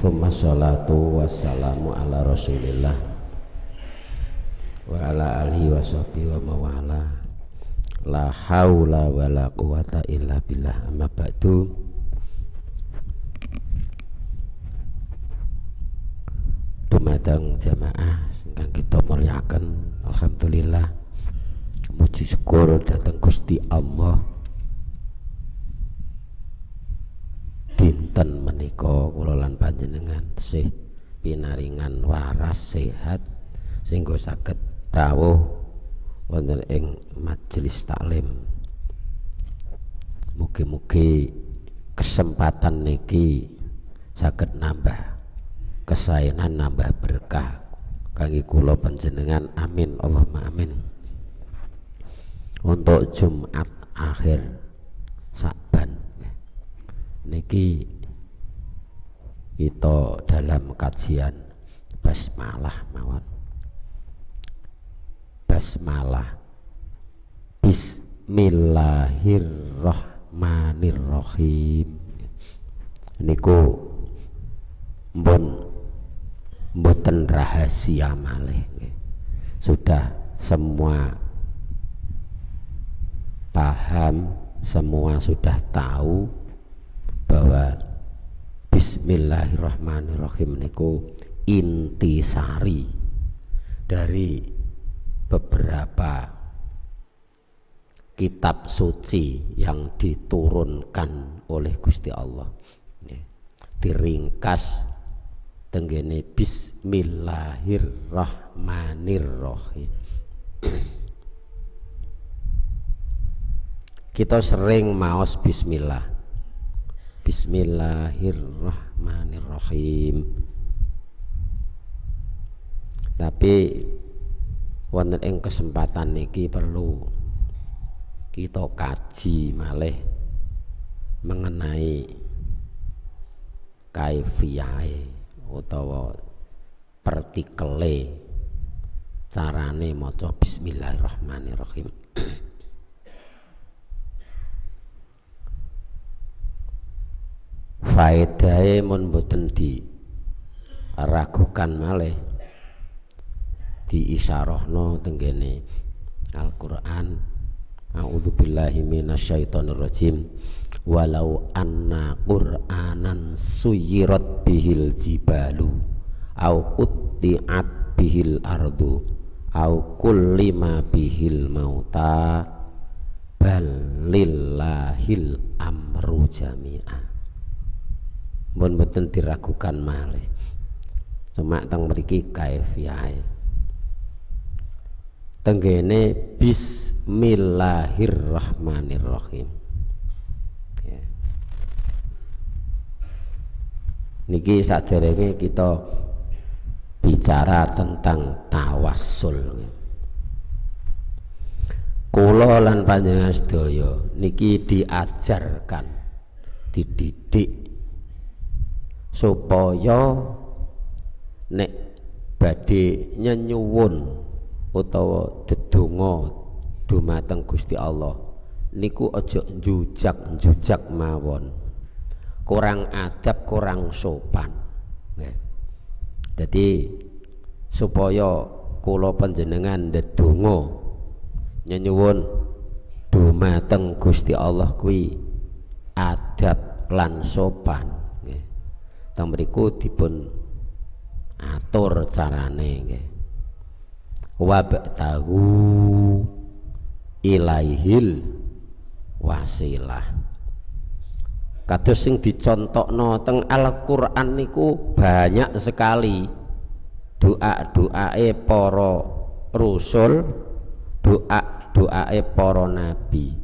Thumma salatu wassalamu ala rasulillah Wa ala alihi wa sahbihi wa mawala. La hawla wa la quwata illa billah. Amma ba'du. Dumadang jamaah Sehingga kita muliakan. Alhamdulillah. Muji syukur datang Gusti Allah dinten menika kula lan panjenengan sih pinaringan waras sehat sehingga saged rawuh wonten ing majelis taklim. Mugi-mugi kesempatan niki saged nambah kesaenan nambah berkah. Kangge kula panjenengan amin. Allahumma amin. Untuk Jumat akhir Saban niki kita dalam kajian basmalah mawon. Basmalah. Bismillahirrahmanirrahim. Niku mbon mboten rahasia malih. Sudah semua paham semua sudah tahu bahwa Bismillahirrahmanirrahim niku intisari dari beberapa kitab suci yang diturunkan oleh Gusti Allah. Diringkas tenggene Bismillahirrahmanirrahim. Kita sering maos Bismillah Bismillahirrahmanirrahim. Tapi wonten ing kesempatan niki perlu kita kaji malih mengenai kaifiyahe utawa partikele carane maca bismillahirrahmanirrahim. faedahe mun boten di ragukan malih di isyarahno tenggene Al-Qur'an. A'udzu billahi minasyaitonir rajim. Walau anna qur'anan suyirat bihil jibalu au utti'at bihil ardu au kullima bihil mauta bal lillahil amru jami'ah pun mboten diragukan malih. Cuma teng mriki kaifiyahe tenggene bismillahirrahmanirrahim. Ya. niki saderenge kita bicara tentang tawassul. Kula lan panjenengan sedaya niki diajarkan dididik supaya nek badhe nyenyuwun utawa dedonga dumateng Gusti Allah niku aja njujak-njujak mawon. Kurang adab kurang sopan. Dadi supaya kula panjenengan ndedonga nyenyuwun dumateng Gusti Allah kuwi adab lan sopan teng mriku dipun atur carane nggih. Tahu ilaihil wasilah. Kados sing dicontokno teng Al-Qur'an niku banyak sekali doa-doae para rasul doa-doae para nabi.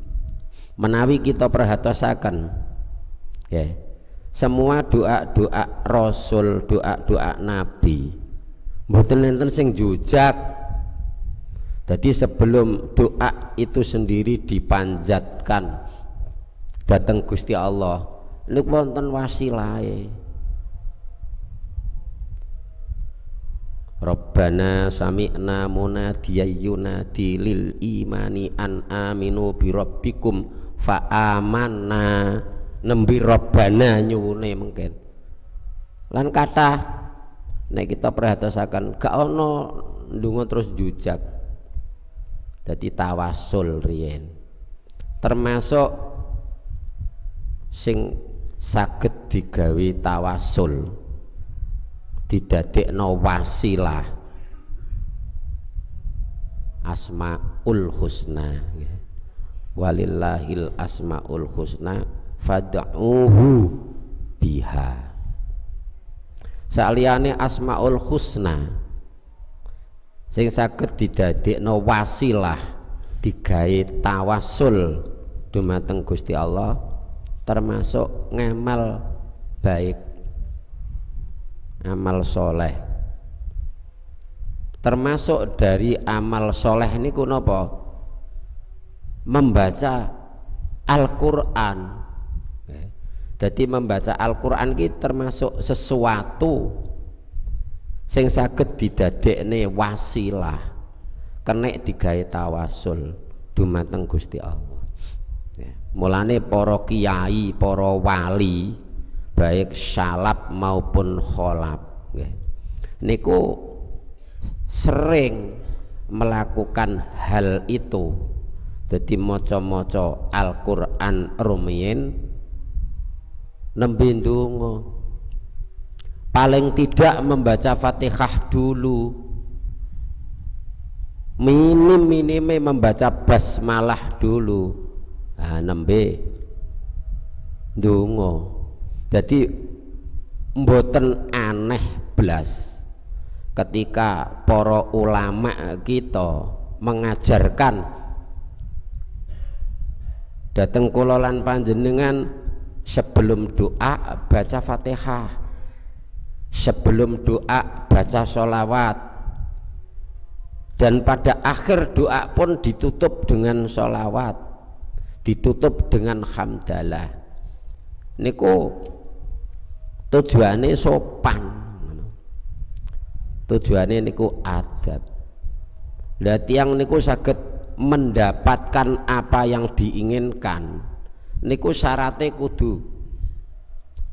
Menawi kita perhatosaken ya yeah semua doa-doa rasul, doa-doa nabi mboten enten sing jujak. Jadi sebelum doa itu sendiri dipanjatkan datang Gusti Allah, niku wonten wasilahe. Rabbana sami'na munadiyan yunadi lil imani an aminu bi rabbikum fa amanna nembi robana nyuwune mungkin lan kata nek kita perhatosaken gak ono ndonga terus jujak. Dadi tawasul riyen. Termasuk sing saged digawe tawasul. Didadekno wasilah. Asmaul husna. Walillahil asmaul husna fad'uhu biha. Saliyane asmaul husna sing saged didadekno wasilah digawe tawasul dumateng Gusti Allah termasuk ngamal baik amal soleh. Termasuk dari amal soleh ini kunapa membaca Al-Quran jadi membaca Al-Quran ini termasuk sesuatu sing saged didadekne wasilah kenek digawe tawasul dumateng Gusti Allah. Mulane para kiai para wali baik syalab maupun kholab niku sering melakukan hal itu. Jadi moco-moco Al-Quran rumiyin nembe paling tidak membaca Fatihah dulu. Minim-minime membaca basmalah dulu. Nah, nembe ndonga. Jadi mboten aneh blas ketika para ulama kita mengajarkan. Dateng kula lan panjenengan sebelum doa baca fatihah. Sebelum doa baca sholawat. Dan pada akhir doa pun ditutup dengan sholawat. Ditutup dengan hamdalah. Niku tujuannya sopan tujuannya niku adab. Lah tiang niku sakit mendapatkan apa yang diinginkan niku syaratnya kudu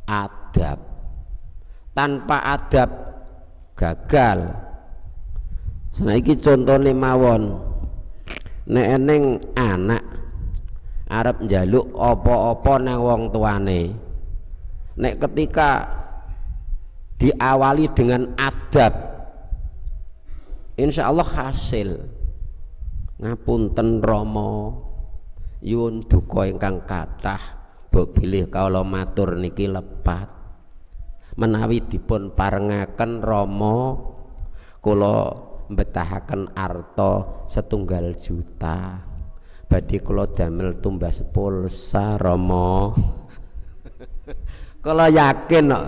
adab. Tanpa adab gagal. Senaiki contohnya mawon. Nek eneng anak arep njaluk apa-apa nang wong tuane. Nek ketika diawali dengan adab insya Allah hasil. Ngapunten romo yun duka ingkang kathah mbok bilih kawula matur niki lepat. Menawi dipun parengaken Rama kula mbetahaken arta setunggal juta. Badhe kula damel tumbas pulsa Rama. Kula yakin kok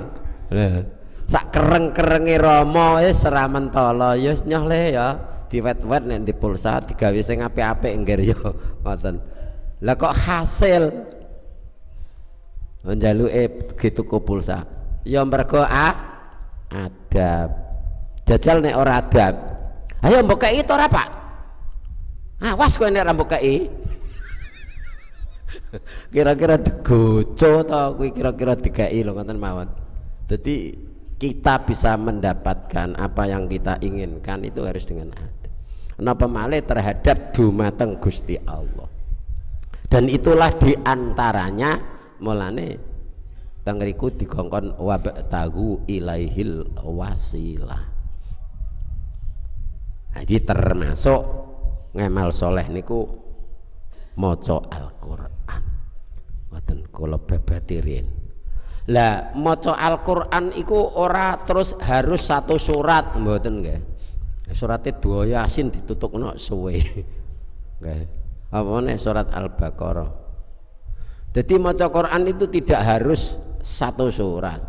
sak kereng-kerenge Rama wis ora mentala. Ya nyoh le ya diwet-wet nek di pulsa digawe sing apik-apik nggih ya ngoten lah kok hasil? Njaluke gitu pulsa ya mergo a adab. Jajal nek ora adab. Ayo mbok kei to ora Pak? Awas kowe nek ora mbok kei. Kira-kira digoco kuwi kira-kira dikei lho ngoten mawon. Jadi kita bisa mendapatkan apa yang kita inginkan itu harus dengan adab. Kenapa malah terhadap dumateng Gusti Allah dan itulah di antaranya mulane tengriku dikongkon tahu ilaihil wasilah. Jadi termasuk ngemal soleh niku moco Al-Quran. Wonten kula babatirin lah moco Al-Quran iku ora terus harus satu surat mboten nggih. Suratnya dua yasin ditutupno suwe. Nggih apa nih surat Al-Baqarah. Jadi maca Quran itu tidak harus satu surat.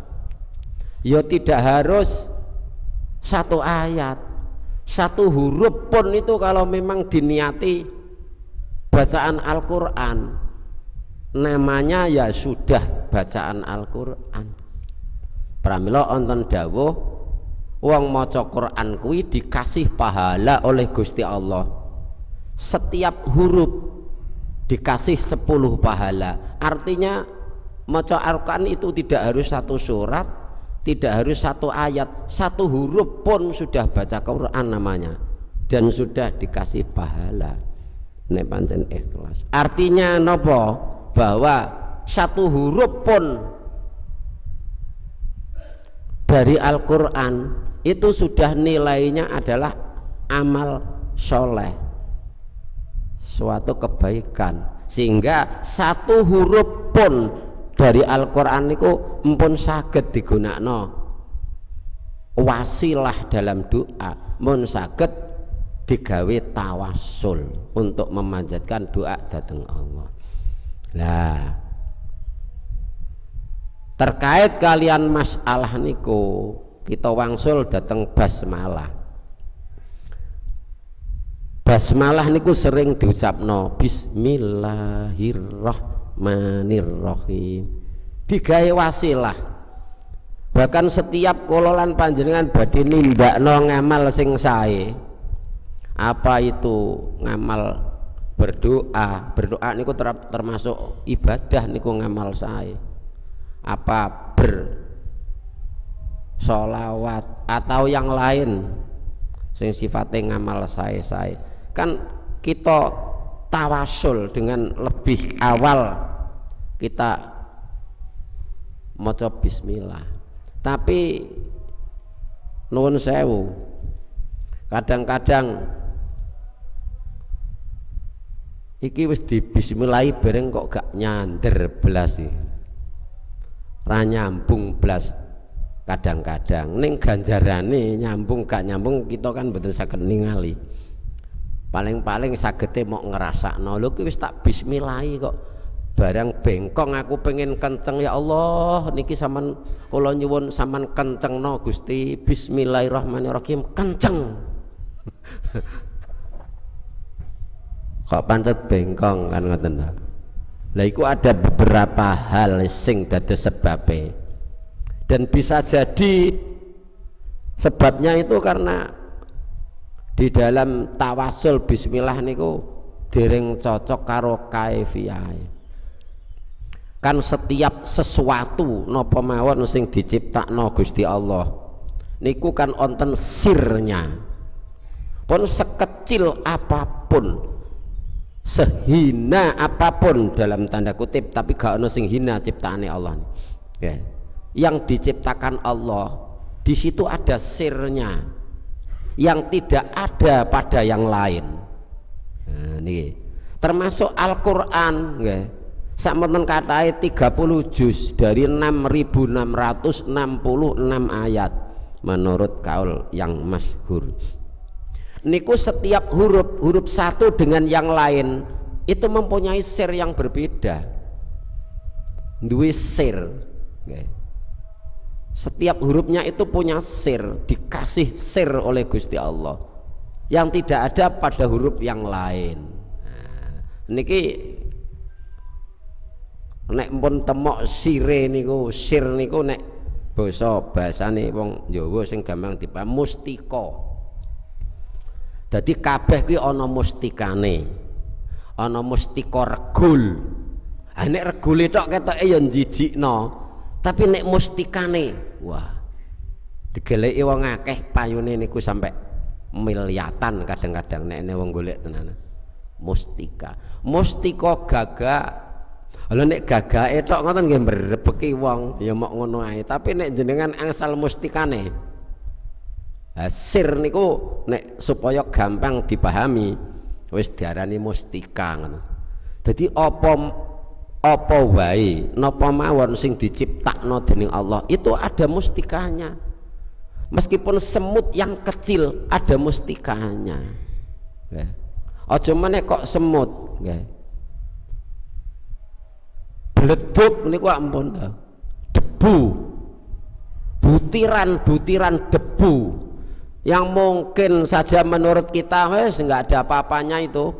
Ya tidak harus satu ayat. Satu huruf pun itu kalau memang diniati bacaan Al-Quran namanya ya sudah bacaan Al-Quran. Pramila onton dawuh wong maca Quran kuwi dikasih pahala oleh Gusti Allah setiap huruf dikasih 10 pahala. Artinya maca Al-Quran itu tidak harus satu surat tidak harus satu ayat satu huruf pun sudah baca Quran namanya dan sudah dikasih pahala. Nek pancen ikhlas. Artinya nopo? Bahwa satu huruf pun dari Al-Quran itu sudah nilainya adalah amal soleh suatu kebaikan. Sehingga satu huruf pun dari Al-Quran itu empun saged digunakan wasilah dalam doa mun saged digawe tawasul untuk memanjatkan doa datang Allah. Lah terkait kalian masalah niku kita wangsul datang basmalah basmalah niku sering diucapno bismillahirrahmanirrahim. Rahmanirrahim digawe wasilah. Bahkan setiap kololan panjenengan badhe nindakno ngamal sing sae. Apa itu ngamal berdoa? Berdoa niku termasuk ibadah niku ngamal sae. Apa ber solawat atau yang lain sing sifatnya ngamal sae-sae kan kita tawasul dengan lebih awal kita maca bismillah. Tapi nuwun sewu kadang-kadang iki wis di bareng kok gak nyander belas sih ra nyambung belas kadang-kadang. Ning ganjarane nyambung gak nyambung kita kan betul saged ningali paling-paling sagete mau ngerasakno lho ki wis tak bismillahi kok. Barang bengkong aku pengen kenceng. Ya Allah niki saman kula nyuwun saman kenceng no Gusti. Bismillahirrahmanirrahim. Kenceng. Kok pancet bengkong kan ngoten lah iku ada beberapa hal sing dados sebabe. Dan bisa jadi sebabnya itu karena di dalam tawasul bismillah niku dereng cocok karo kaifiyah kan setiap sesuatu napa mawon sing diciptakno Gusti Allah niku kan onten sirnya. Pun sekecil apa pun sehina apa pun dalam tanda kutip tapi gak ono sing hina ciptaane Allah ya. yang diciptakan Allah di situ ada sirnya yang tidak ada pada yang lain nah, ini termasuk Al-Quran Sakmenten katai 30 juz dari 6666 ayat menurut kaul yang masyhur. Niku setiap huruf huruf satu dengan yang lain itu mempunyai sir yang berbeda. Dua sir. Setiap hurufnya itu punya sir, dikasih sir oleh Gusti Allah. Yang tidak ada pada huruf yang lain. Nah, niki nek pun temok sire niku sir niku nek basa basane wong Jawa sing gampang dipaham mustika dadi kabeh kuwi ana mustikane ana mustika regul. Ha nek regule tok ketoke ya njijikno tapi nek mustikane wah digeleki wong akeh payune niku sampai miliatan kadang-kadang nek wong golek tenan mustika mustika gagak Lha nek gagake tok ngoten nggih mbrebeki wong ya mok ngono ae, tapi nek jenengan angsal mustikane. Sir niku nek supaya gampang dipahami wis diarani mustika ngono. Dadi apa apa wae? Napa mawon sing diciptakno dening Allah? Itu ada mustikanya. Meskipun semut yang kecil ada mustikanya. Nggih. Aja meneh kok semut, nggih. Bleduk niku ampun debu. Butiran-butiran debu. Yang mungkin saja menurut kita wes nggak ada apa-apanya itu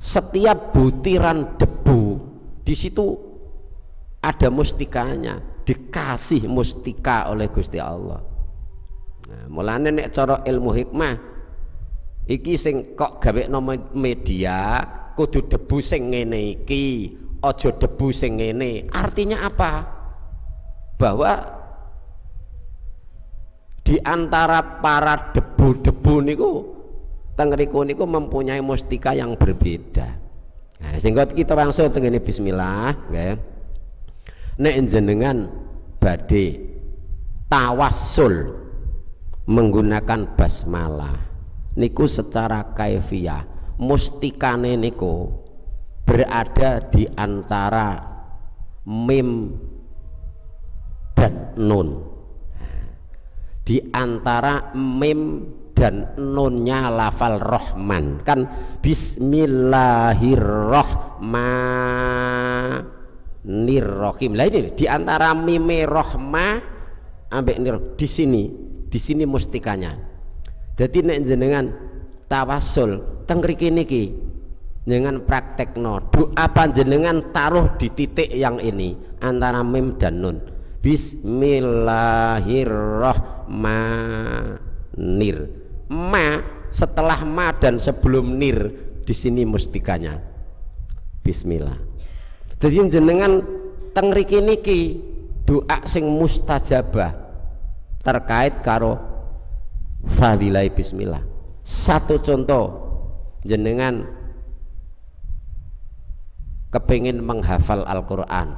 setiap butiran debu di situ ada mustikanya dikasih mustika oleh Gusti Allah. Nah, mulane nek cara ilmu hikmah iki sing kok gawe media kudu debu sing ngene iki ojo debu sing ngene. Artinya apa? Bahwa di antara para debu-debu niku tengriku niku mempunyai mustika yang berbeda. Nah, sehingga kita langsung tengene bismillah nggih. Nek jenengan badhe tawassul menggunakan basmalah niku secara kaifiah mustikane niku berada di antara mim dan nun. Di antara mim dan nunnya lafal rohman. Kan bismillahirrohmanirrohim. Lah ini di antara mime rohma ambek nir di sini di sini mustikanya. Jadi nek jenengan tawasul dengan praktek no doa panjenengan taruh di titik yang ini? Antara mim dan nun. Bismillahirrahmanir ma setelah ma dan sebelum nir di sini mustikanya. Bismillah. Jadi jenengan tengriki niki doa sing mustajabah terkait karo fadilai bismillah. Satu contoh jenengan kepingin menghafal Al-Quran.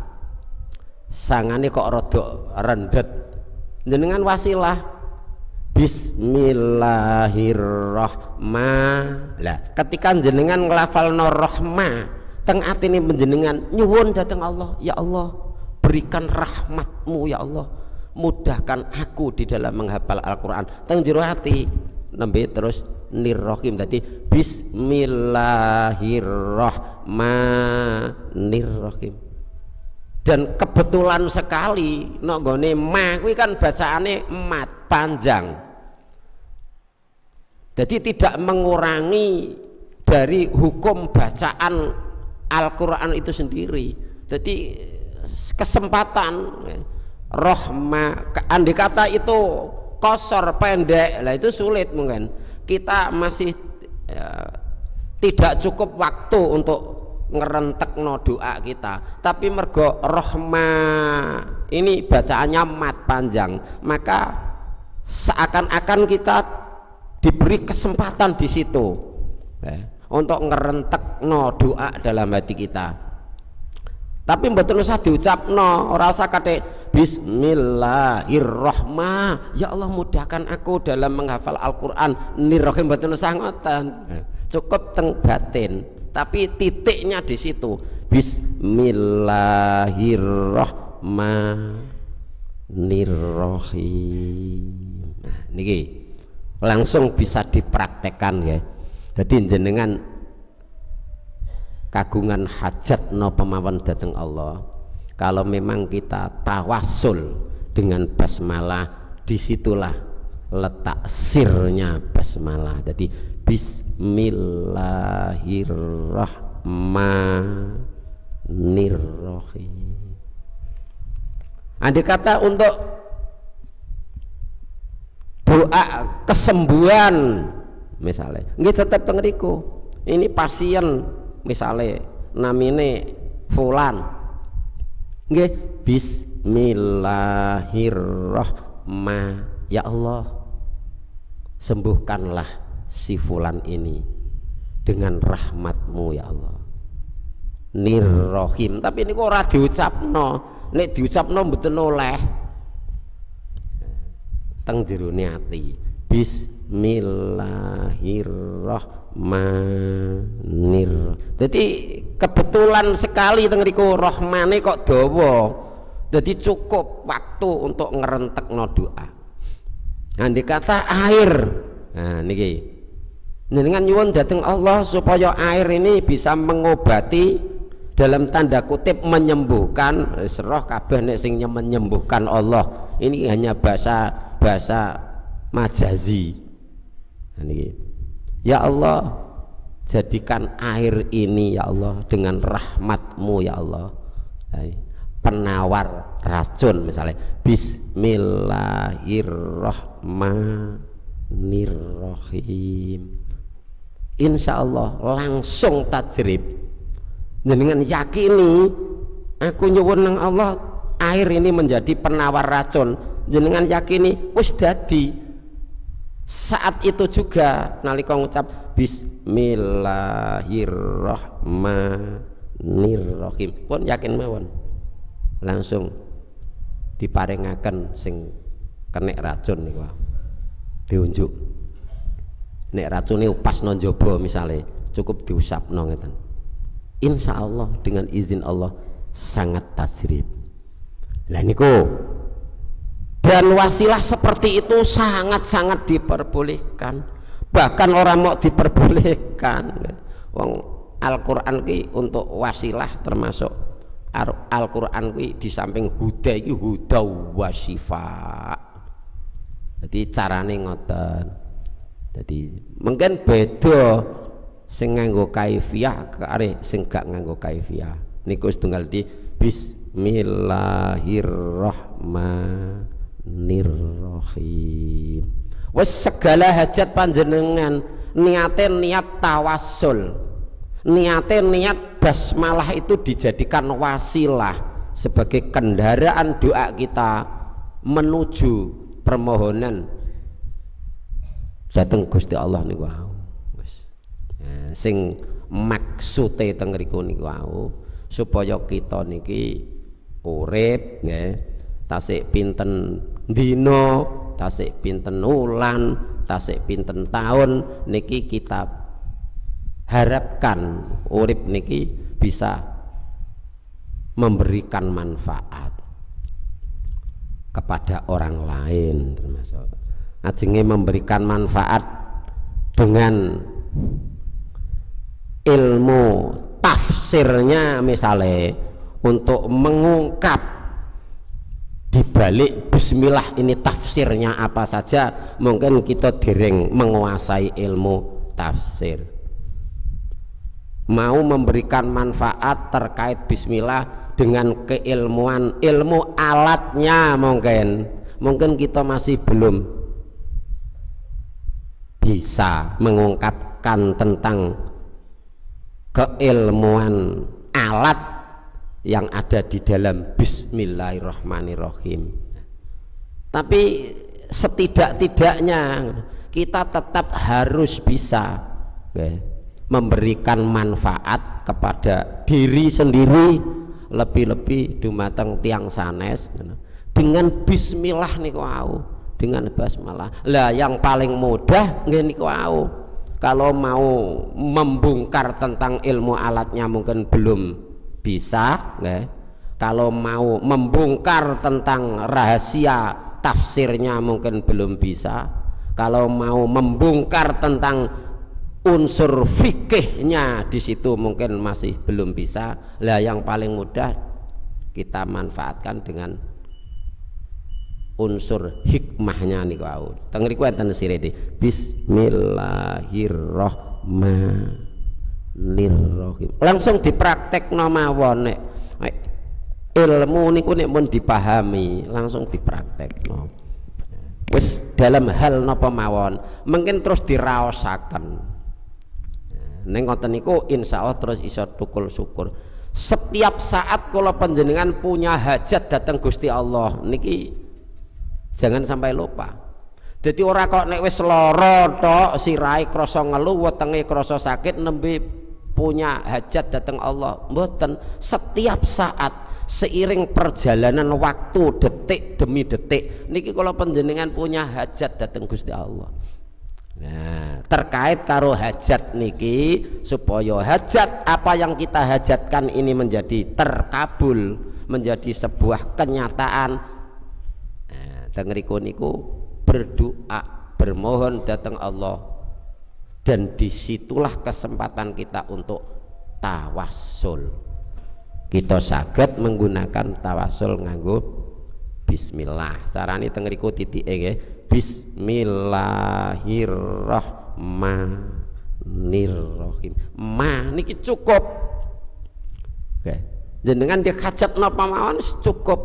Sangane kok rodok rendet. Jenengan wasilah Bismillahirrahmanirrahim. Lah ketika jenengan ngelafal rohma teng atine penjenengan nyuwun datang Allah ya Allah berikan rahmatmu ya Allah. Mudahkan aku di dalam menghafal Al-Quran. Teng jero hati nembe terus nirrohim. Tadi Bismillahirrahmanirrahim dan kebetulan sekali nonggone ma kuwi kan bacaane mat panjang. Jadi tidak mengurangi dari hukum bacaan Al-Quran itu sendiri. Jadi kesempatan rohma andai kata itu kosor pendek lah itu sulit mungkin. Kita masih ya, tidak cukup waktu untuk ngerentek no doa kita. Tapi mergo rohma ini bacaannya mat panjang. Maka seakan-akan kita diberi kesempatan di situ. Ya, untuk ngerentek no doa dalam hati kita. Tapi mboten usah diucapno ora usah kate bismillahirrahmanirrahim ya Allah mudahkan aku dalam menghafal Al-Qur'an. Nirrahim mboten usah ngoten. Cukup teng batin tapi titiknya di situ. Bismillahirrahmanirrahim. Nah niki langsung bisa dipraktekkan ya. Jadi jenengan kagungan hajat no pemawan datang Allah kalau memang kita tawasul dengan basmalah di situlah letak sirnya basmalah. Jadi Bismillahirrahmanirrahim. Andai kata untuk doa kesembuhan misalnya. Nggak tetap tengeriku ini pasien misalnya namine fulan. Nggih bismillahirrahmanirrahim. Ya Allah sembuhkanlah si fulan ini dengan rahmatmu ya Allah. Nirrohim. Tapi ini kok ora diucapno? Nek diucapno mboten oleh. Teng jerone ati. Bismillahirrahmanirrahim manir jadi kebetulan sekali tengeriku rohmane kok dawa. Jadi cukup waktu untuk ngerentek no doa nanti kata air. Nah niki dengan nyuwun datang Allah supaya air ini bisa mengobati dalam tanda kutip menyembuhkan seroh kabeh nek sing menyembuhkan Allah. Ini hanya bahasa bahasa majazi. Nah, Ya Allah jadikan air ini ya Allah dengan rahmatmu ya Allah. Penawar racun misalnya. Bismillahirrahmanirrahim Insya Allah langsung tajrib. Dengan yakini aku nyuwun nang Allah air ini menjadi penawar racun. Jenengan yakini wis dadi. Saat itu juga nalika ngucap bismillahirrahmanirrahim. Pun yakin mawon. Langsung diparingaken sing kenek racun niku. Diunjuk nek racune pas non jaba misale cukup diusapno ngeten. Insya Allah dengan izin Allah sangat tajrib. Lah niku dan wasilah seperti itu sangat-sangat diperbolehkan. Bahkan orang mau diperbolehkan. Wong Al-Quran ki untuk wasilah termasuk Al-Quran ki di samping huda iki huda wasifa jadi carane ngoten jadi mungkin beda sing nganggo kaifiah kare sing gak nganggo kaifiah. Niku setunggal di Bismillahirrahmanirrahim. Wes segala hajat panjenengan niate niat tawasul. Niate niat basmalah itu dijadikan wasilah sebagai kendaraan doa kita menuju permohonan datang Gusti Allah niku sing maksude teng mriku niku wau supaya kita niki urip nggih. Tasik pinten dina tasik pinten wulan tasik pinten tahun niki kita harapkan urip niki bisa memberikan manfaat kepada orang lain termasuk ajenge memberikan manfaat dengan ilmu tafsirnya misalnya untuk mengungkap dibalik bismillah ini tafsirnya apa saja mungkin kita direng menguasai ilmu tafsir. Mau memberikan manfaat terkait bismillah dengan keilmuan ilmu alatnya mungkin. Mungkin kita masih belum bisa mengungkapkan tentang keilmuan alat yang ada di dalam bismillahirrahmanirrahim. Tapi setidak-tidaknya kita tetap harus bisa okay, memberikan manfaat kepada diri sendiri lebih-lebih dumateng tiang sanes dengan bismillah niku dengan basmalah. Lah yang paling mudah nggih niku kalau mau membongkar tentang ilmu alatnya mungkin belum bisa ya. kalau mau membongkar tentang rahasia tafsirnya mungkin belum bisa. Kalau mau membongkar tentang unsur fikihnya di situ mungkin masih belum bisa. Lah yang paling mudah kita manfaatkan dengan unsur hikmahnya nih kau tengriku enten siriti Bismillahirrahmanirrahim. Langsung dipraktek mawon nek ilmu niku nek pun dipahami langsung dipraktek wis dalam hal napa mawon? Mungkin terus diraosaken. Neng ngoten niku insyaallah terus iso tukul syukur. Setiap saat kalau penjenengan punya hajat datang Gusti Allah. Niki jangan sampai lupa. Jadi orang kok nek wis lara tok sirai krasa ngeluh wetenge krasa sakit nembe punya hajat datang Allah. Mboten. Setiap saat seiring perjalanan waktu detik demi detik niki kalau penjenengan punya hajat datang Gusti Allah. Nah, terkait karo hajat niki supaya hajat apa yang kita hajatkan ini menjadi terkabul, menjadi sebuah kenyataan dan ngriku niku berdoa bermohon datang Allah. Dan di situlah kesempatan kita untuk tawasul kita sakit menggunakan tawasul nganggo bismillah. Carane teng ngriku titike nggih bismillahirrahmanirrahim. Ma niki cukup. Oke jenengan dikajat napa mawon cukup.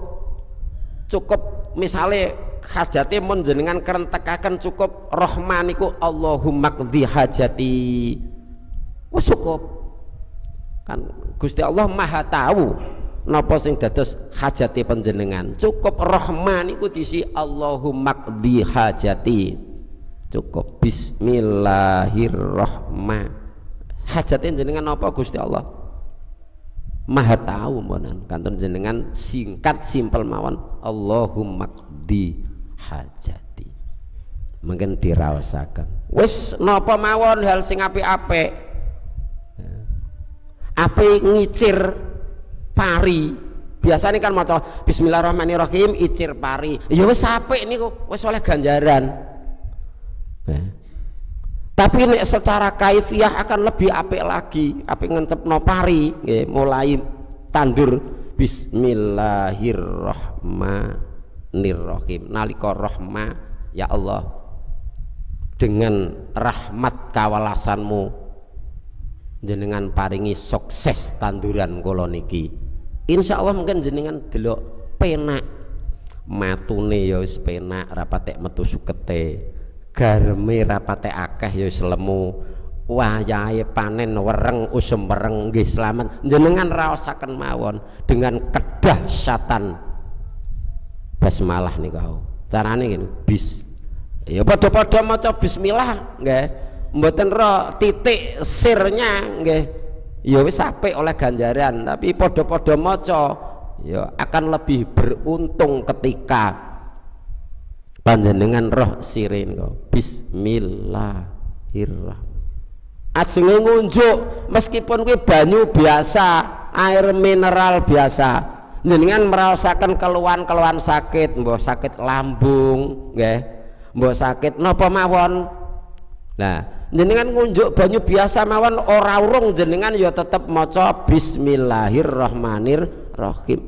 Cukup misalnya hajati mun jenengan kerentekaken cukup rohmaniku Allahumma qdhi hajati. Wah cukup. Kan Gusti Allah maha tahu napa sing dados hajati panjenengan. Cukup rahman iku disi Allahumma qdhi hajati. Cukup. Bismillahirrahman. Hajatnya jenengan apa Gusti Allah maha tahu mboten kanton jenengan singkat simpel mawon. Allahumma di hajati. Mungkin dirawasaken wis napa mawon hal sing apik-apik? Ape ngicir pari. Biasanya kan maca bismillahirrahmanirrahim icir pari. Ya wis apik niku. Wis oleh ganjaran. Ya. Tapi nek secara kaifiah akan lebih apik lagi apik ngencepno pari nggih mulai tandur. Bismillahirrahmanirrahim. Nalika rahma ya Allah dengan rahmat kawalasanmu jenengan paringi sukses tanduran kula niki. Insya Allah mungkin jenengan delok penak. Matune ya wis penak rapatek metu sukete gareme rapatek akeh ya wis lemu. Wayahe panen wereng usum wereng nggih slamet jenengan raosaken mawon dengan kedahsyatan basmalah niku carane ngene bis. Ya padha-padha maca bismillah nggih. Mboten ro titik sirnya nggih. Ya wis apik oleh ganjaran tapi padha-padha maca ya akan lebih beruntung ketika panjenengan roh sirin kok bismillahirrahmanirrahim ajenge ngunjuk meskipun kuwi banyu biasa air mineral biasa. Jenengan merasakan keluhan-keluhan sakit mbah sakit lambung nggih. Mbok sakit napa mawon? Nah jenengan ngunjuk banyu biasa mawon ora urung jenengan ya tetep maca bismillahirrahmanirrahim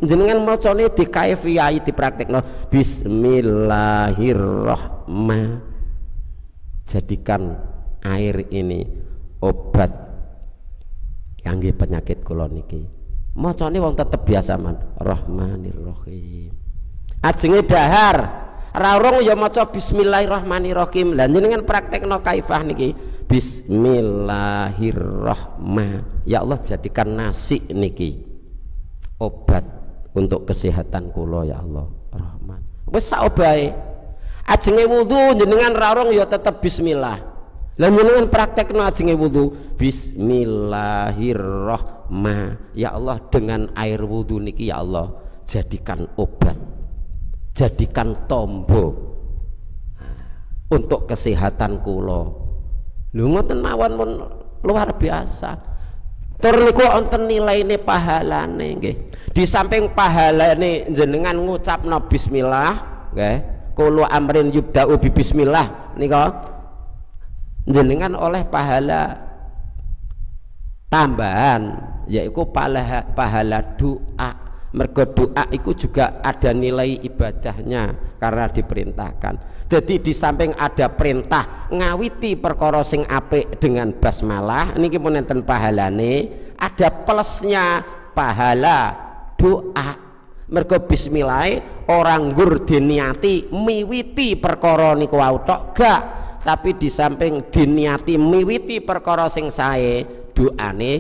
jenengan macane dikaifiyai dipraktekno. Bismillahirrahman jadikan air ini obat kangge penyakit kula niki. Macane wong tetep biasa man. Rahmanirrahim. Ajenge dahar. Raurung ya maca bismillahirrahmanirrahim. Lah jenengan praktekno kaifah niki. Bismillahirrahman. Ya Allah jadikan nasi niki obat untuk kesehatan kula ya Allah. Rahman. Wis sak obahe. Ajenge wudu jenengan raurung ya tetep bismillah. Lah jenengan praktekno ajenge wudu bismillahirrahman. Ya Allah dengan air wudu niki ya Allah jadikan obat jadikan tombo untuk kesehatan kulo lu ngoten mawon luar biasa tur niku wonten nilaine pahalane nggih. Di samping pahalane jenengan ngucapno bismillah nggih. Kulo amrin yubda'u bi bismillah nika jenengan oleh pahala tambahan yaitu pahala pahala doa mergo doa itu juga ada nilai ibadahnya karena diperintahkan. Jadi di samping ada perintah ngawiti perkara sing apik dengan basmalah ini pun enten pahalane ada plusnya pahala doa. Mergo bismillah orang gur diniati miwiti perkara niku wau gak? Tapi di samping diniati miwiti perkara sing sae doane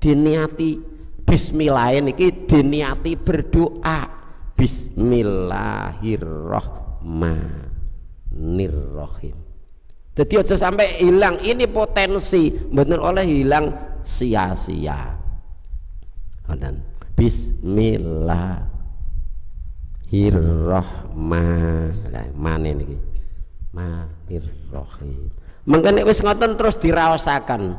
diniati bismillah niki diniati berdoa. Bismillahirrahmanirrahim. Jadi aja sampai hilang. Ini potensi. Benar oleh hilang sia-sia. Dan manirrahim. Mengkene wis ngoten terus diraosaken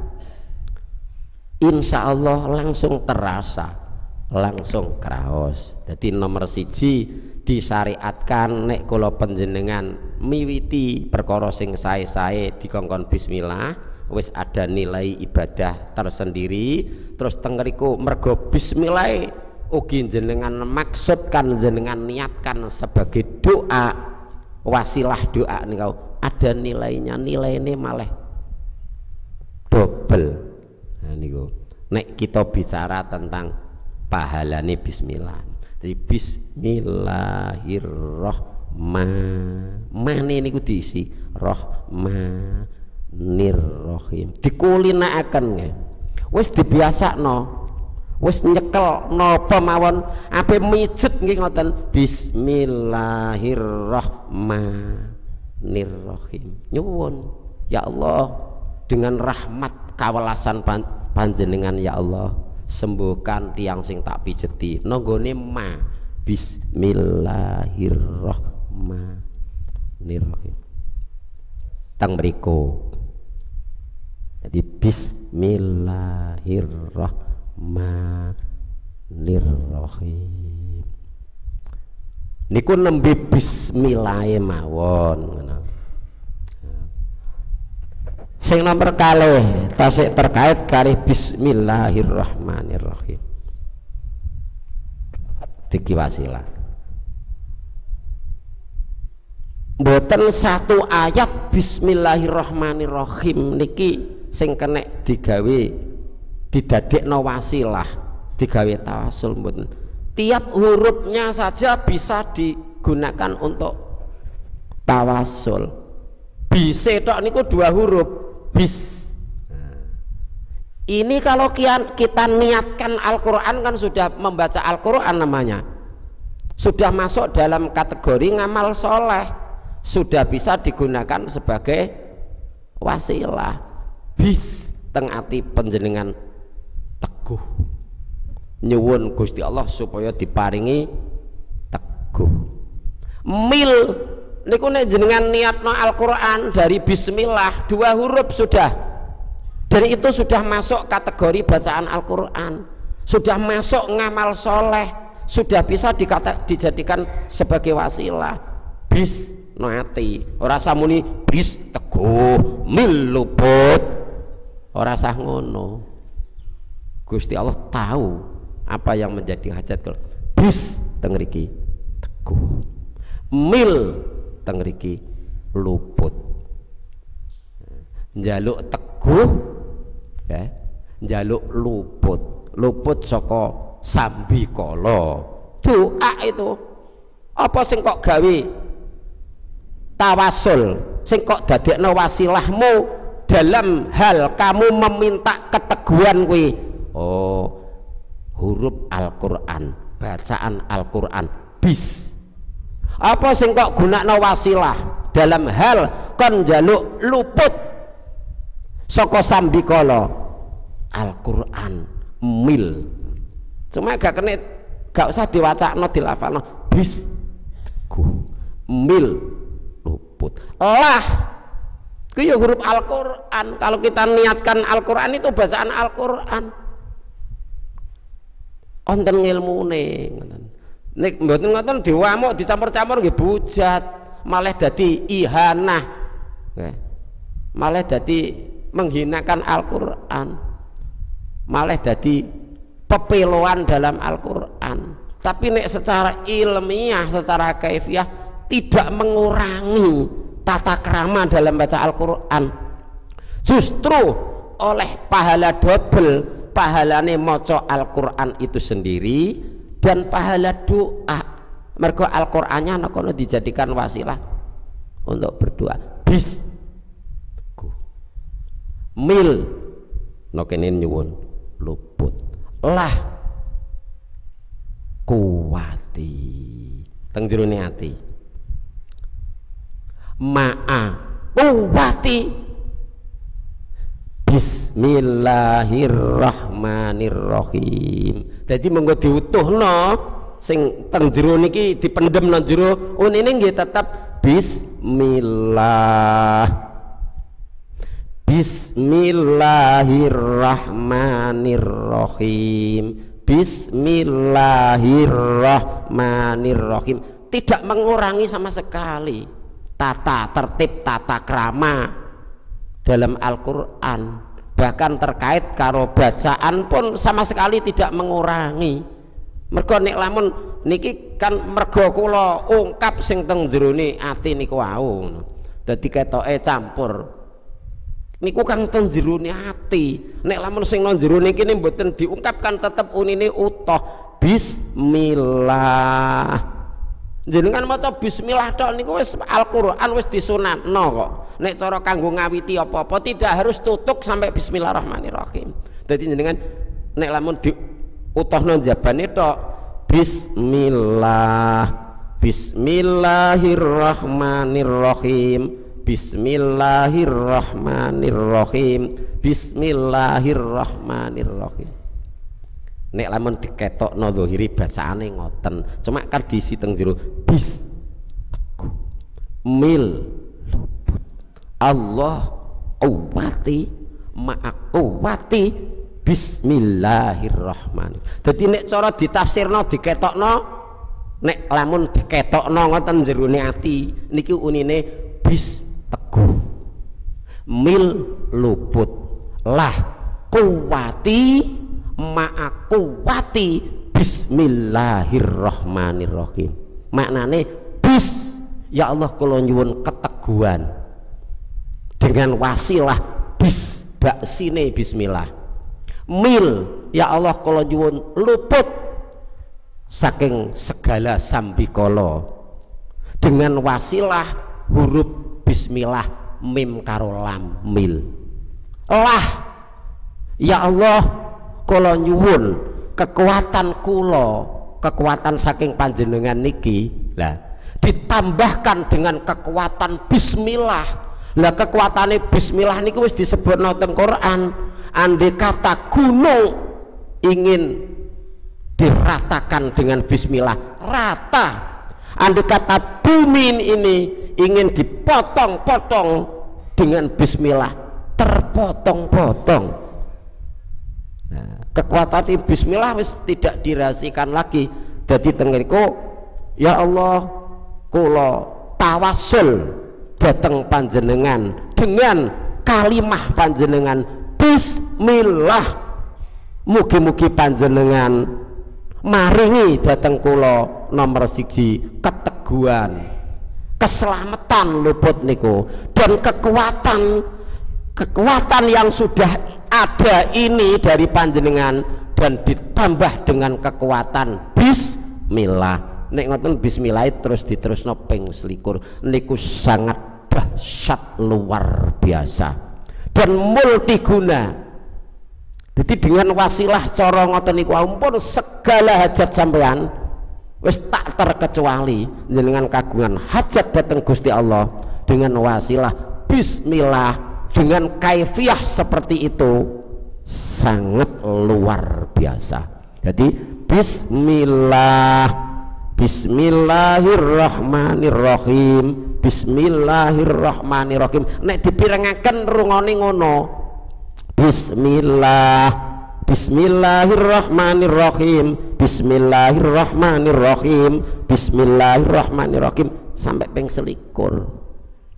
insya Allah langsung terasa langsung kraos. Jadi nomor siji disyariatkan nek kula panjenengan miwiti perkara sing sae-sae dikongkon bismillah wis ada nilai ibadah tersendiri. Terus tengeriku mergo bismillah ugi jenengan maksudkan jenengan niatkan sebagai doa wasilah doa nih kau. Ada nilainya nilai ini malah double nah niku. Nek kita bicara tentang pahalane bismillah. Jadi bismillahirrahman mane niku diisi rahmanirrahim dikulinakaken nggih wis dibiasakno. Wis nyekel napa mawon ape mijet nggih ngoten? Bismillahirrahman nirrohim nyuwun. Ya Allah dengan rahmat kawalasan pan, panjenengan ya Allah. Sembuhkan tiang sing tak pijeti. Nonggone ma. Bismillahirrahmanirrahim. Tang mriku. Jadi bismillahirrahmanirrahim. Niku nembe bismillah mawon sing nomor kalih tasik terkait kali bismillahirrahmanirrahim. Tiki wasilah. Mboten satu ayat bismillahirrahmanirrahim niki sing kena digawe didadekno wasilah digawe tawasul mboten. Tiap hurufnya saja bisa digunakan untuk tawasul. Bisa tok niku dua huruf bis ini kalau kita niatkan Al-Quran kan sudah membaca Al-Quran namanya. Sudah masuk dalam kategori ngamal soleh. Sudah bisa digunakan sebagai wasilah. Bis tengati penjenengan teguh. Nyuwun Gusti Allah supaya diparingi teguh. Mil niku nek jenengan niatno Al-Qur'an dari bismillah dua huruf sudah. Dan itu sudah masuk kategori bacaan Al-Qur'an. Sudah masuk ngamal soleh. Sudah bisa dikata, dijadikan sebagai wasilah. Bis noati. Ora samuni bis teguh mil luput ora sah ngono. Gusti Allah tahu apa yang menjadi hajat kalau bis tengriki teguh. Mil tengriki luput. Jaluk teguh ya. Jaluk luput. Luput sambi kolo doa itu. Apa sing kok gawe tawasul? Sing kok dadekno wasilahmu dalam hal kamu meminta keteguhan kuwi? Oh huruf Al-Quran bacaan Al-Quran. Bis apa sing kok gunakno wasilah? Dalam hal kon jaluk luput saka sambikala. Al-Quran mil. Cuma gak kena gak usah diwacakno dilafalno. Bis. Ku mil. Luput. Lah. Itu ya huruf Al-Quran. Kalau kita niatkan Al-Quran itu bacaan Al-Quran. Wonten ngilmune ngoten nek mboten ngoten diwamuk dicampur-campur nggih bujat malah dadi ihanah. Malah dadi menghinakan Al-Qur'an. Malah dadi pepeloan dalam Al-Qur'an. Tapi nek secara ilmiah secara kaifiah tidak mengurangi tata krama dalam baca Al-Qur'an. Justru oleh pahala double pahalane maca Al-Qur'an itu sendiri dan pahala doa. Mereka Al-Qur'annya anak dijadikan wasilah untuk berdoa. Bis. Mil. Nokenin nyuwun luput. Lah. Kuwati. Teng jerone ati. Ma'a. Kuwati Bismillahirrahmanirrahim. Jadi monggo diutuhno sing teng jero niki dipendem nang jero oh ini nggih tetap bismillah. Bismillahirrahmanirrahim. Bismillahirrahmanirrahim. Tidak mengurangi sama sekali tata tertib tata krama dalam Al-Quran bahkan terkait karo bacaan pun sama sekali tidak mengurangi. Mergo nek lamun niki kan mergo kula ungkap sing teng jerone ati niku wau. Dadi ketoke campur. Niku kang teng jerone ati. Nek lamun sing nang jerone kene mboten diungkapkan tetep unine utuh bismillah jenengan maca bismillah tok niku wis Al-Qur'an wis disunatno kok. Nek cara kanggo ngawiti apa-apa tidak harus tutuk sampai bismillahirrahmanirrahim. Dadi jenengan nek lamun di utohno jabane tok bismillah Bismillahirrahmanirrahim Bismillahirrahmanirrahim Bismillahirrahmanirrahim Nek lamun diketokno zahiri bacaane ngoten. Cuma kan diisi teng jero bis mil luput. Allah kuwati ma'a kuwati bismillahirrahmanirrahim. Jadi nek cara ditafsirno diketokno nek lamun diketokno ngoten jerone ati niki unine bis teguh mil luput. Lah kuwati ma'a kuwati bismillahirrahmanirrahim. Maknane bis. Ya Allah kula nyuwun keteguhan. Dengan wasilah bis baksine bismillah. Mil ya Allah kula nyuwun luput. Saking segala sambikala. Dengan wasilah huruf bismillah mim karo lam mil. Lah ya Allah kula nyuwun kekuatan kula kekuatan saking panjenengan niki lah ditambahkan dengan kekuatan bismillah. Lah kekuatannya bismillah ini wis disebut teng Quran. Andai kata gunung ingin diratakan dengan bismillah rata. Andai kata bumi ini ingin dipotong-potong dengan bismillah terpotong-potong kekuatan bismillah wis tidak dirahasikan lagi. Jadi tengeriku ya Allah kula tawasul datang panjenengan dengan kalimah panjenengan. Bismillah. Mugi-mugi panjenengan maringi datang kula nomor siji. Keteguhan keselamatan luput niku. Dan kekuatan kekuatan yang sudah ada ini dari panjenengan dan ditambah dengan kekuatan bismillah. Nek ngoten bismillah terus diterusno ping selikur. Niku sangat dahsyat luar biasa. Dan multiguna. Jadi dengan wasilah cara ngoten niku ampun segala hajat sampean wis tak terkecuali dengan kagungan hajat datang Gusti Allah dengan wasilah bismillah dengan kaifiah seperti itu sangat luar biasa. Jadi bismillah Bismillahirrahmanirrahim Bismillahirrahmanirrahim. Nek dipirengaken rungone ngono Bismillah Bismillahirrahmanirrahim Bismillahirrahmanirrahim Bismillahirrahmanirrahim. Sampai peng selikur.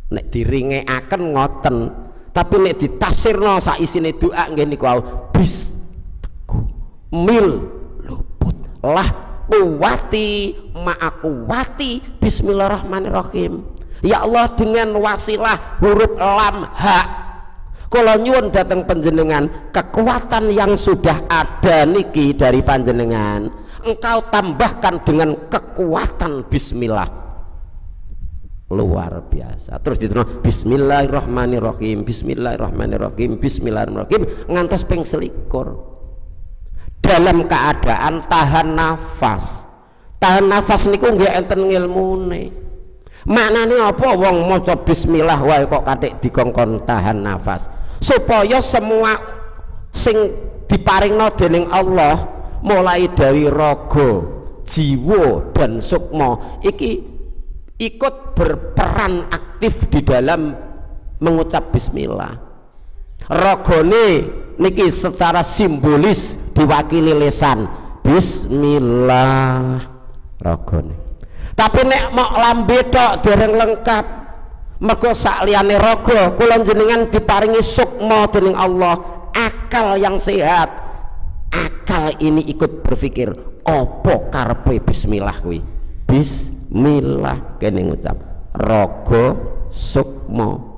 Nek diringeaken ngoten tapi nek ditafsirno sak isine doa nggih niku bis mil luput. Lah kuwati ma'akuwati bismillahirrahmanirrahim. Ya Allah dengan wasilah huruf lam ha. Kalau nyuwun datang panjenengan kekuatan yang sudah ada niki dari panjenengan engkau tambahkan dengan kekuatan bismillah luar biasa. Terus diterima bismillahirrahmanirrahim bismillahirrahmanirrahim bismillahirrahmanirrahim. Ngantos ping selikur. Dalam keadaan tahan nafas. Tahan nafas niku nggih enten ngilmune. Maknane apa? Wong maca bismillah wae kok katik dikongkon tahan nafas. Supaya semua sing diparingno dening Allah mulai dari raga jiwa dan sukma. Iki ikut berperan aktif di dalam mengucap bismillah. Ragane niki secara simbolis diwakili lesan bismillah rogone. Tapi nek mau lambe tok dereng lengkap mergo sak liyane raga kula jenengan diparingi sukma dening Allah akal yang sehat. Akal ini ikut berpikir opo karpe bismillah kuwi bismillah kene ngucap raga sukma.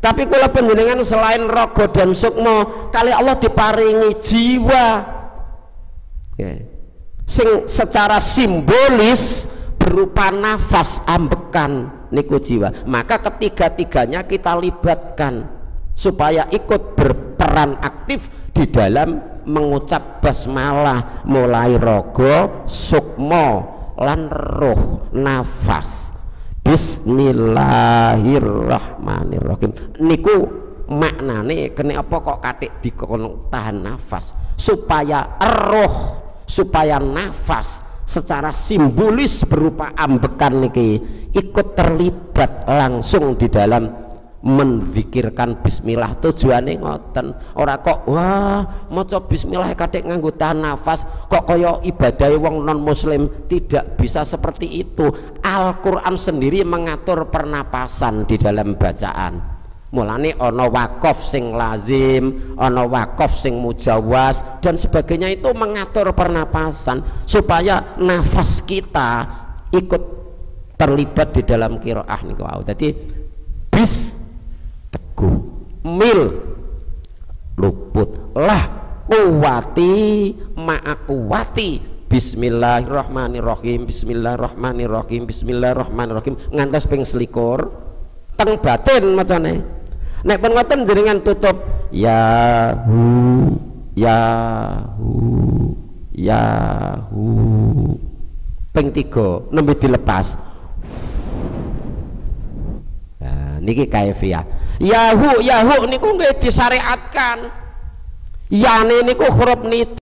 Tapi kalau penjenengan selain rogo dan sukmo kali Allah diparingi jiwa. Ya. sing secara simbolis berupa nafas ambekan niku jiwa. Maka ketiga-tiganya kita libatkan supaya ikut berperan aktif di dalam mengucap basmalah mulai rogo sukmo lan roh nafas. Bismillahirrahmanirrahim. Niku maknane kene apa kok katik dikon tahan nafas? Supaya roh supaya nafas secara simbolis berupa ambekan niki ikut terlibat langsung di dalam menfikirkan bismillah tujuannya ngoten. Ora kok wah maca bismillah kadek nganggo tahan nafas kok kaya ibadah wong non muslim tidak bisa seperti itu. Al-Quran sendiri mengatur pernapasan di dalam bacaan. Mulane ono wakof sing lazim ono wakof sing mujawas dan sebagainya itu mengatur pernapasan supaya nafas kita ikut terlibat di dalam kiroah nih wow. jadi bis mil. Luput. Lah kuwati ma'akuwati. Bismillahirrahmanirrahim Bismillahirrahmanirrahim Bismillahirrahmanirrahim. Ngantos ping selikur. Teng batin macane. Nek pun ngoten jenengan tutup. Ya hu ya hu ya hu ping tiga nembe dilepas. Nah niki kaifiah Yahu Yahu niku nggih disyariatkan yani niku huruf nit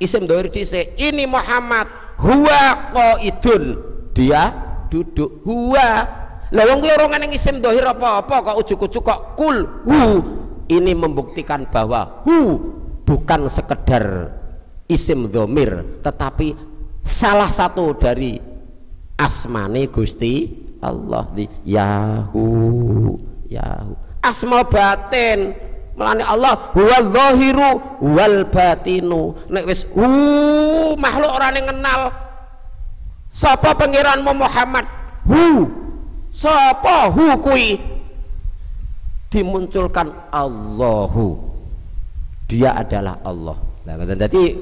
isim doir dhisik. Ini Muhammad. Huwa qaidun. Dia duduk huwa. Lah wong kuwi ora isim dohir apa-apa kok ujuk-ujuk kok kul hu. Ini membuktikan bahwa hu bukan sekedar isim domir tetapi salah satu dari asmane Gusti Allah di Yahu Yahu asma batin. Melani Allah huwa zahiru wal batinu. Nek wis hu makhluk ora kenal. Sapa pangeranmu Muhammad? Hu. Sapa hu kui dimunculkan Allahu. Dia adalah Allah. Nah jadi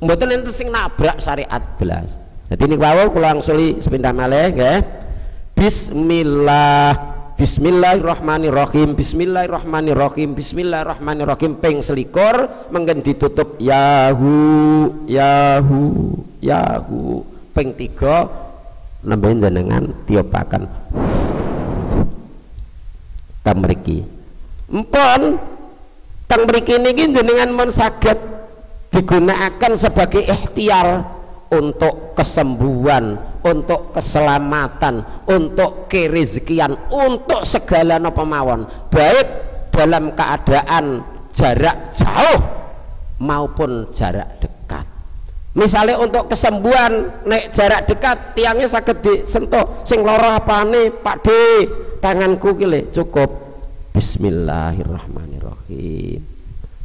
mboten enten sing nabrak syariat belas jadi ini wau kula angsuli sepindah malih nggih. Bismillah Bismillahirrahmanirrahim Bismillahirrahmanirrahim Bismillahirrahmanirrahim. Peng selikur menggen ditutup. Yahu Yahu Yahu. Peng tiga nambahin jenengan tiopakan tang mriki. Empon tang jenengan mon saged digunakan sebagai ikhtiar untuk kesembuhan untuk keselamatan untuk kerezekian untuk segala nopo mawon baik dalam keadaan jarak jauh maupun jarak dekat. Misalnya untuk kesembuhan naik jarak dekat tiangnya sakit disentuh sing loro nih Pak D tanganku kile cukup. Bismillahirrahmanirrahim.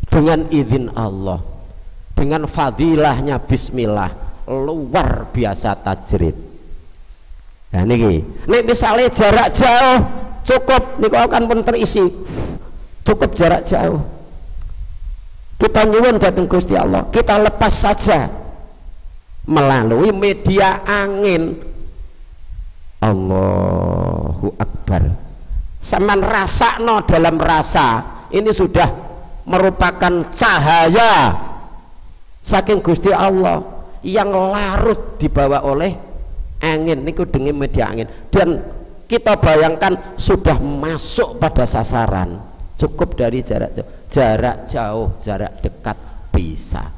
Dengan izin Allah dengan fadilahnya Bismillah luar biasa tajrid nah niki. Nih misalnya jarak jauh cukup. Niku akan pun terisi. Cukup jarak jauh. Kita nyuwun datang Gusti Allah. Kita lepas saja. Melalui media angin. Allahu Akbar. Saman rasa no dalam rasa. Ini sudah merupakan cahaya. Saking Gusti Allah yang larut dibawa oleh angin. Niku dengan media angin. Dan kita bayangkan sudah masuk pada sasaran. Cukup dari jarak jauh. Jarak jauh jarak dekat bisa.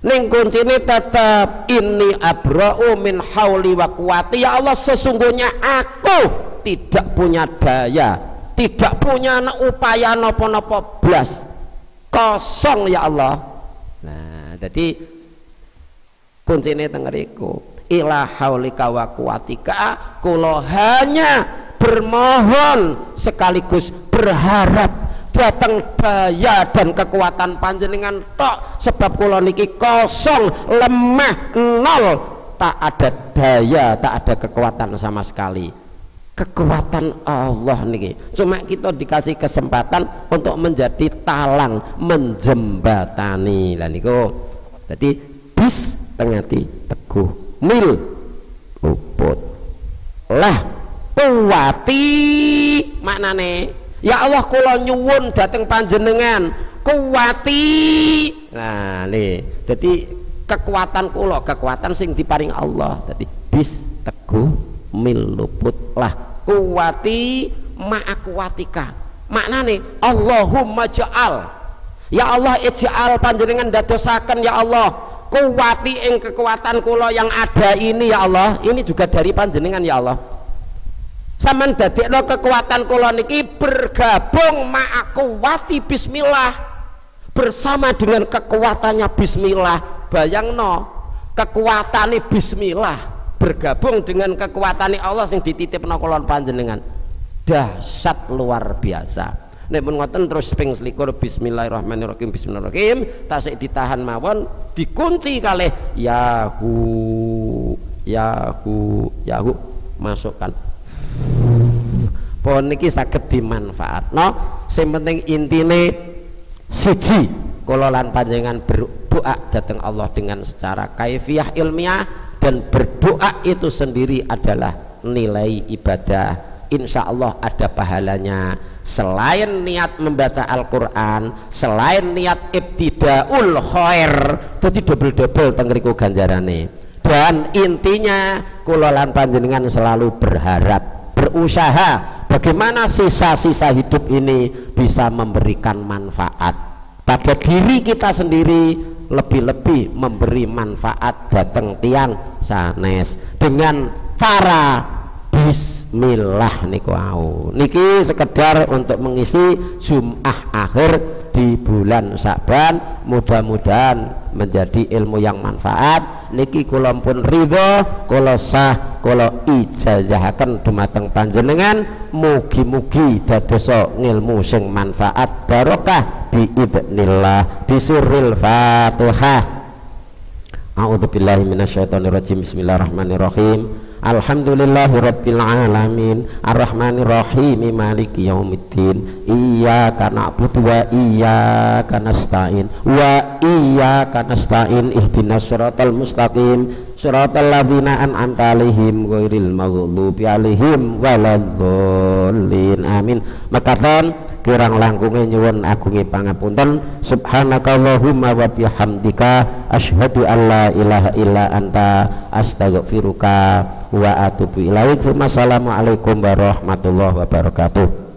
Ning ini tetap ini abra'u min hauli wa kuwati ya Allah sesungguhnya aku tidak punya daya tidak punya upaya nopo-nopo blas. Kosong ya Allah. Nah jadi kuncine teng riku ila haulika wa kuwatika kula hanya bermohon sekaligus berharap datang daya dan kekuatan panjenengan tok sebab kula niki kosong lemah nol tak ada daya tak ada kekuatan sama sekali. Kekuatan Allah niki. Cuma kita dikasih kesempatan untuk menjadi talang menjembatani lah niku. Jadi bis tengati teguh. Mil. Luput. Lah kuwati maknane ya Allah kula nyuwun dateng panjenengan kuwati. Nah nih jadi kekuatan kula kekuatan sing diparing Allah. Jadi bis teguh mil lah kuwati ma'akuwatika maknane Allahumma ja'al. Ya Allah ij'al panjenengan dadosaken ya Allah kuwati ing kekuatan kula yang ada ini ya Allah. Ini juga dari panjenengan ya Allah. Sampean dadekno kekuatan kula niki bergabung ma'akuwati bismillah. Bersama dengan kekuatannya bismillah. Bayangno kekuatannya bismillah bergabung dengan kekuatannya Allah yang dititip kolon panjenengan. Dahsyat luar biasa nek pun ngoten terus ping selikur bismillahirrahmanirrahim bismillahirrahmanirrahim. Tasik ditahan mawon dikunci kali yahu yahu yahu masukkan. Pohon niki saged dimanfaat no sing penting intine siji kula lan panjenengan berdoa datang Allah dengan secara kaifiah ilmiah dan berdoa itu sendiri adalah nilai ibadah insya Allah ada pahalanya. Selain niat membaca Al-Quran selain niat ibtidaul khair jadi double-double tengeriku ganjarane. Dan intinya kulolan panjenengan selalu berharap berusaha bagaimana sisa-sisa hidup ini bisa memberikan manfaat. Pada diri kita sendiri lebih-lebih memberi manfaat datang tiang sanes dengan cara bismillah niku au niki sekedar untuk mengisi Jum'ah akhir di bulan Sa'ban mudah-mudahan menjadi ilmu yang manfaat. Niki kula pun ridho kula sah kula ijazahaken dumateng panjenengan. Mugi-mugi dadosa ngilmu sing manfaat. Barokah biidznillah bisuril fatihah A'udzu billahi minasyaitonir rajim Bismillahirrahmanirrahim Alhamdulillahi Rabbil Alamin. Ar-Rahmanir-Rahim. Maliki Yaumiddin. Iyaka na'budu wa iyaka nasta'in. Wa iyaka nasta'in. Ihdinas syaratal mustaqim. Syaratal ladhina an'amta alaihim Ghairil maghdubi alaihim Waladhdallin Amin. Makatan kirang langkunge nyuwun agunge pangapunten. Subhanakallahumma wa bihamdika asyhadu an la ilaha illa anta astaghfiruka wa atubu ilaik. Assalamualaikum warahmatullahi wabarakatuh